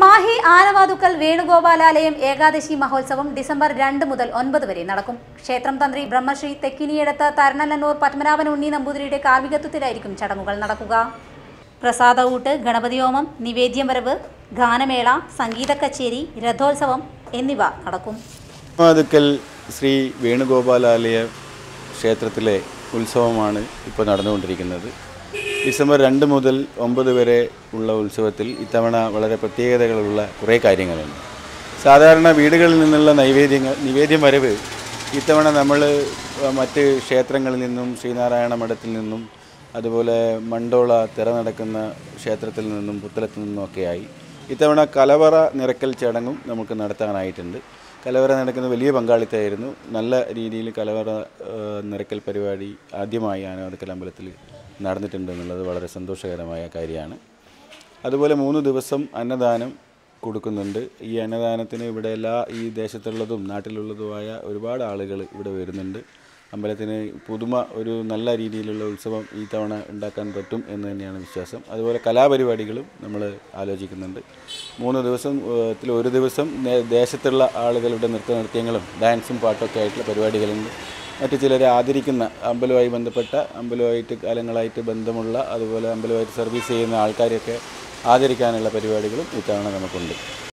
മാഹി ആനവാതുക്കൽ വേണുഗോപാലാലയം ഏകാദശി മഹോത്സവം ഡിസംബർ രണ്ട് മുതൽ ഒൻപത് വരെ നടക്കും. ക്ഷേത്രം തന്ത്രി ബ്രഹ്മശ്രീ തെക്കിനിയടത്ത് തരണലന്നൂർ പത്മനാഭൻ ഉണ്ണി നമ്പൂതിരിയുടെ കാർമ്മികത്വത്തിലായിരിക്കും ചടങ്ങുകൾ നടക്കുക. പ്രസാദഊട്ട് ഗണപതിയോമം നിവേദ്യം വരവ് ഗാനമേള സംഗീത കച്ചേരി രഥോത്സവം എന്നിവ നടക്കും. ശ്രീ വേണുഗോപാലാലയ ക്ഷേത്രത്തിലെ ഉത്സവമാണ് ഇപ്പോൾ നടന്നുകൊണ്ടിരിക്കുന്നത്. ഡിസംബർ രണ്ട് മുതൽ ഒമ്പത് വരെ ഉള്ള ഉത്സവത്തിൽ ഇത്തവണ വളരെ പ്രത്യേകതകളുള്ള കുറേ കാര്യങ്ങളുണ്ട്. സാധാരണ വീടുകളിൽ നിന്നുള്ള നൈവേദ്യങ്ങൾ നിവേദ്യം വരവ് ഇത്തവണ നമ്മൾ മറ്റ് ക്ഷേത്രങ്ങളിൽ നിന്നും ശ്രീനാരായണ മഠത്തിൽ നിന്നും അതുപോലെ മണ്ടോള തിറ നടക്കുന്ന ക്ഷേത്രത്തിൽ നിന്നും പുത്തലത്തു നിന്നുമൊക്കെയായി ഇത്തവണ കലവറ നിറക്കൽ ചടങ്ങും നമുക്ക് നടത്താനായിട്ടുണ്ട്. കലവറ നടക്കുന്ന വലിയ പങ്കാളിത്തമായിരുന്നു. നല്ല രീതിയിൽ കലവറ നിറക്കൽ പരിപാടി ആദ്യമായി ആനവർക്കൽ അമ്പലത്തിൽ നടന്നിട്ടുണ്ട് എന്നുള്ളത് വളരെ സന്തോഷകരമായ കാര്യമാണ്. അതുപോലെ മൂന്ന് ദിവസം അന്നദാനം കൊടുക്കുന്നുണ്ട്. ഈ അന്നദാനത്തിന് ഇവിടെ എല്ലാ ഈ ദേശത്തുള്ളതും നാട്ടിലുള്ളതുമായ ഒരുപാട് ആളുകൾ ഇവിടെ വരുന്നുണ്ട്. അമ്പലത്തിന് പുതുമ ഒരു നല്ല രീതിയിലുള്ള ഉത്സവം ഈ തവണ ഉണ്ടാക്കാൻ പറ്റും എന്ന് തന്നെയാണ് വിശ്വാസം. അതുപോലെ കലാപരിപാടികളും നമ്മൾ ആലോചിക്കുന്നുണ്ട്. മൂന്ന് ദിവസം ഒരു ദിവസം ദേശത്തുള്ള ആളുകളുടെ നൃത്തനൃത്യങ്ങളും ഡാൻസും പാട്ടൊക്കെ ആയിട്ടുള്ള പരിപാടികളുണ്ട്. മറ്റു ചിലരെ ആദരിക്കുന്ന അമ്പലവുമായി ബന്ധപ്പെട്ട അമ്പലവുമായിട്ട് കാലങ്ങളായിട്ട് ബന്ധമുള്ള അതുപോലെ അമ്പലവുമായിട്ട് സർവീസ് ചെയ്യുന്ന ആൾക്കാരെയൊക്കെ ആദരിക്കാനുള്ള പരിപാടികളും ഇത്തവണ നമുക്കുണ്ട്.